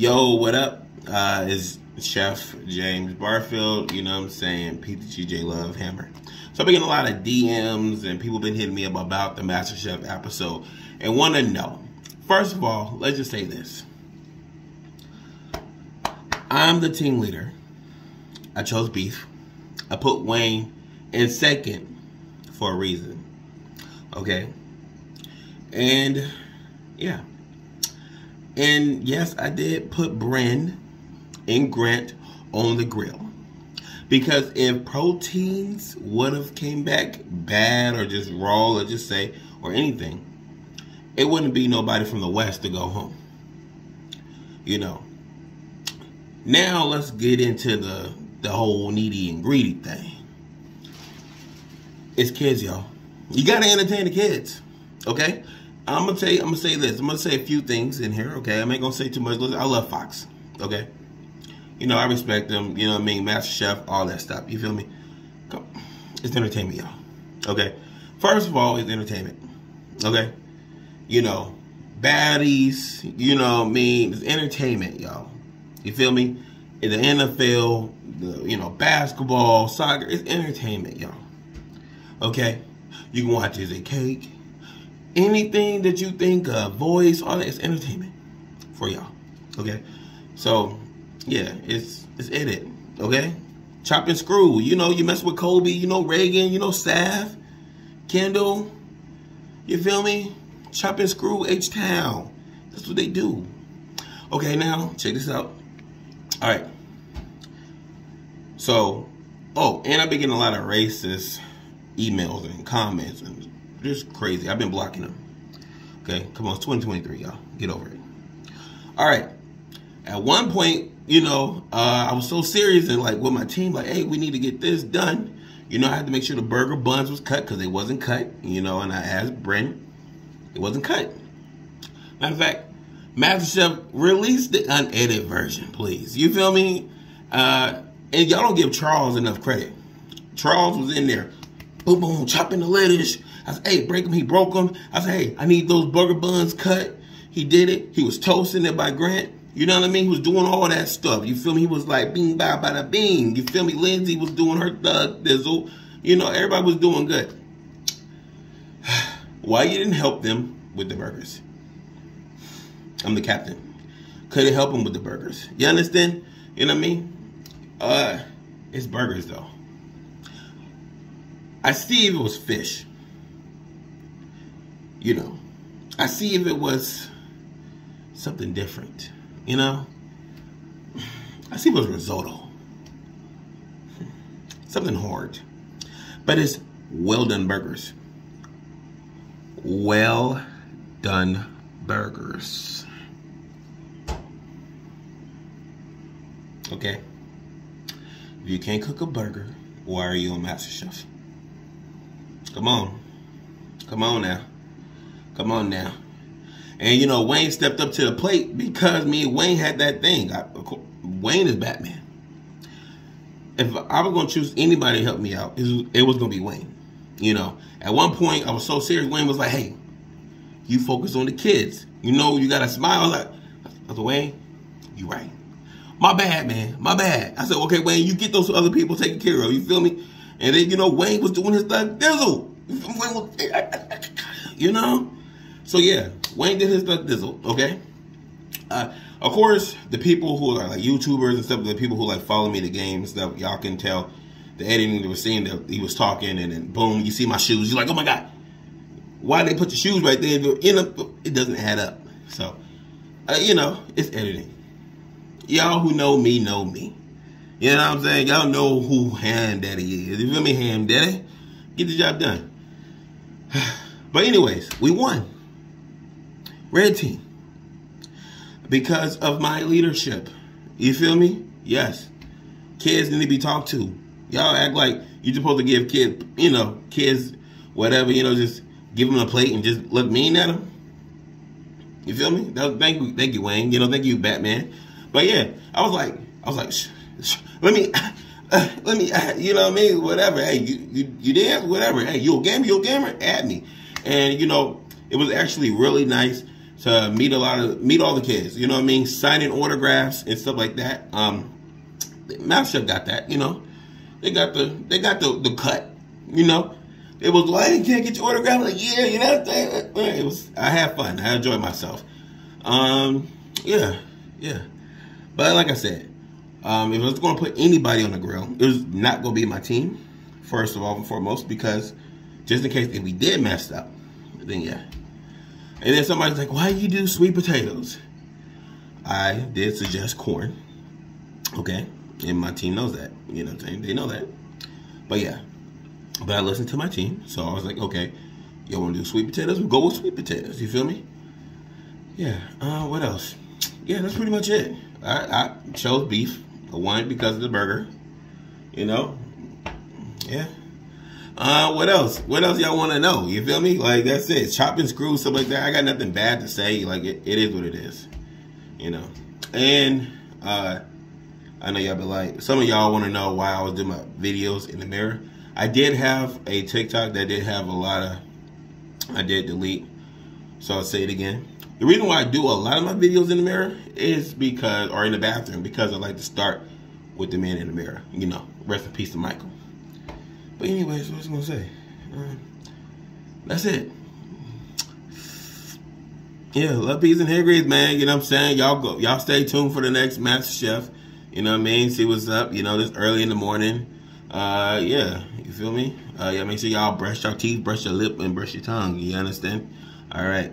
Yo, what up? Uh, is Chef James Barfield, you know what I'm saying? PTGJ Love Hammer. So I've been getting a lot of DMs and people been hitting me up about the MasterChef episode and want to know. First of all, let's just say this. I'm the team leader. I chose beef. I put Wayne in second for a reason. Okay? And yeah. And yes, I did put Bryan and Grant on the grill. Because if proteins would have came back bad or just raw, or just say, or anything, it wouldn't be nobody from the West to go home. You know. Now let's get into the the whole needy and greedy thing. It's kids, y'all. You gotta entertain the kids. Okay? I'm gonna say I'm gonna say this. I'm gonna say a few things in here, okay? I ain't gonna say too much. I love Fox. Okay? You know, I respect them, you know what I mean, Master Chef, all that stuff. You feel me? It's entertainment, y'all. Okay? First of all, it's entertainment. Okay? You know, baddies, you know what I mean? It's entertainment, y'all. You feel me? In the NFL, the, you know, basketball, soccer, it's entertainment, y'all. Okay? You can watch It Cake? Anything that you think of, voice, all that, it's entertainment for y'all. Okay? So, yeah, it's it's edit. Okay? Chop and screw. You know, you mess with Kobe, you know Reagan, you know Sav, Kendall. You feel me? Chop and screw H Town. That's what they do. Okay, now check this out. All right. So, oh, and I've been getting a lot of racist emails and comments and just crazy. I've been blocking them. Okay, come on, it's 2023, y'all. Get over it. All right. At one point, you know, uh, I was so serious and like with my team, like, hey, we need to get this done. You know, I had to make sure the burger buns was cut because they wasn't cut. You know, and I asked Brent, it wasn't cut. Matter of fact, MasterChef released the unedited version, please. You feel me? Uh, and y'all don't give Charles enough credit. Charles was in there, boom, boom, chopping the lettuce. I said, hey, break them. He broke them. I said, hey, I need those burger buns cut. He did it. He was toasting it by Grant. You know what I mean? He was doing all that stuff. You feel me? He was like bing ba bada bing. You feel me? Lindsay was doing her thug dizzle. You know, everybody was doing good. Why you didn't help them with the burgers? I'm the captain. Couldn't help them with the burgers. You understand? You know what I mean? Uh, it's burgers though. I see if it was fish. You know, I see if it was something different. You know, I see it was risotto. Something hard. But it's well done burgers. Well done burgers. Okay? If you can't cook a burger, why are you on MasterChef? Come on. Come on now. Come on now. And you know, Wayne stepped up to the plate because me and Wayne had that thing. I, Wayne is Batman. If I was going to choose anybody to help me out, it was going to be Wayne. You know, at one point I was so serious. Wayne was like, "Hey, you focus on the kids. You know, you got to smile." I was like, I "Wayne, you right. My bad, man. My bad." I said, "Okay, Wayne, you get those other people taken care of. You feel me?" And then you know, Wayne was doing his thug dizzle. You know, so yeah, Wayne did his thug dizzle. Okay. Uh, of course, the people who are like YouTubers and stuff, the people who like follow me the game and stuff, y'all can tell the editing they were seeing that he was talking and then boom, you see my shoes. You're like, oh my God, why they put your shoes right there? In a, it doesn't add up. So, uh, you know, it's editing. Y'all who know me know me. You know what I'm saying? Y'all know who Ham Daddy is. You feel me, Ham Daddy? Get the job done. but anyways, we won. Red team because of my leadership. You feel me? Yes. Kids need to be talked to. Y'all act like you're supposed to give kids, you know, kids, whatever, you know, just give them a plate and just look mean at them. You feel me? That was, thank you, thank you, Wayne. You know, thank you, Batman. But yeah, I was like, I was like, shh, shh, let me, uh, let me, uh, you know what I mean? Whatever. Hey, you, you, you dance, whatever. Hey, you a gamer, you a gamer? Add me. And you know, it was actually really nice to meet a lot of meet all the kids. You know what I mean? Signing autographs and stuff like that. Um, Chef got that. You know, they got the they got the the cut. You know, it was like, you can't get your autograph. Like, yeah, you know, it was. I had fun. I enjoyed myself. Um, yeah, yeah. But like I said, um, if I was going to put anybody on the grill, it was not going to be my team. First of all and foremost, because just in case if we did mess up, then yeah. And then somebody's like, why you do sweet potatoes? I did suggest corn. Okay. And my team knows that. You know what I'm saying? They know that. But yeah. But I listened to my team. So I was like, okay, y'all want to do sweet potatoes? We'll go with sweet potatoes. You feel me? Yeah. Uh, what else? Yeah, that's pretty much it. I, I chose beef. I won because of the burger. You know? Yeah. Uh, what else? What else y'all want to know? You feel me? Like that's it. Chopping screws, stuff like that. I got nothing bad to say. Like it, it is what it is. You know. And uh, I know y'all be like, some of y'all want to know why I was doing my videos in the mirror. I did have a TikTok that did have a lot of. I did delete. So I'll say it again. The reason why I do a lot of my videos in the mirror is because, or in the bathroom, because I like to start with the man in the mirror. You know, rest in peace to Michael. But anyways, what was I gonna say? Uh, that's it. Yeah, love peace and hair grease, man. You know what I'm saying? Y'all go, y'all stay tuned for the next Master Chef. You know what I mean? See what's up. You know, this early in the morning. Uh, yeah, you feel me? Uh, yeah, make sure y'all brush your teeth, brush your lip, and brush your tongue. You understand? All right.